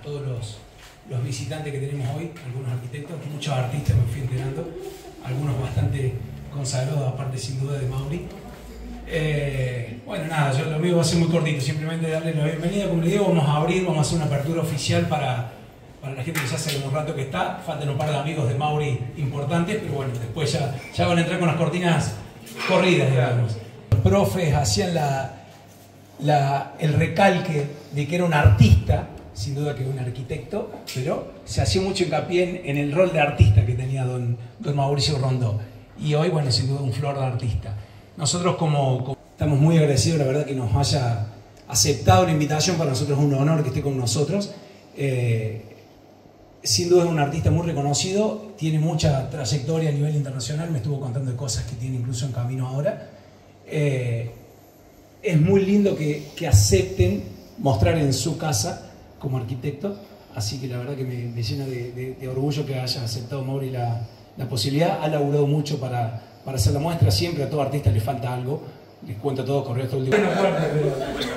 a todos los, los visitantes que tenemos hoy, algunos arquitectos, muchos artistas me fui enterando, algunos bastante consagrados, aparte sin duda de Mauri. Eh, bueno, nada, yo lo mío va a ser muy cortito, simplemente darle la bienvenida, como le digo, vamos a abrir, vamos a hacer una apertura oficial para, para la gente que ya hace un rato que está, faltan un par de amigos de Mauri importantes, pero bueno, después ya, ya van a entrar con las cortinas corridas, digamos. Los profes hacían la, la, el recalque de que era un artista, sin duda que un arquitecto, pero se hacía mucho hincapié en, el rol de artista que tenía don, don Mauricio Rondó. Y hoy, bueno, sin duda un flor de artista. Nosotros como, como, estamos muy agradecidos, la verdad, que nos haya aceptado la invitación, para nosotros es un honor que esté con nosotros. Eh, sin duda es un artista muy reconocido, tiene mucha trayectoria a nivel internacional, me estuvo contando de cosas que tiene incluso en camino ahora. Eh, es muy lindo que, que, acepten mostrar en su casa como arquitecto, así que la verdad que me, me llena de, de, de, orgullo que haya aceptado Mauri la, la posibilidad, ha laburado mucho para, para hacer la muestra, siempre a todo artista le falta algo, les cuento todo correo todo el día. Pero,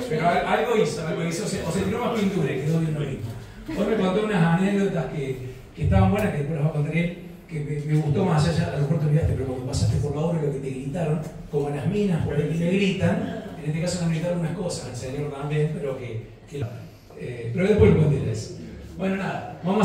pero, algo hizo, algo hizo, o se, tiró más pintura y quedó lo mismo. Hoy me contó unas anécdotas que, que estaban buenas, que después las va a contar él, que me, me, gustó más allá, a lo mejor te olvidaste, pero cuando pasaste por la obra lo que te gritaron, como en las minas, por ahí le gritan, en este caso nos gritaron unas cosas, el señor también, pero que... que eh, pero después lo contaré Bueno, nada, vamos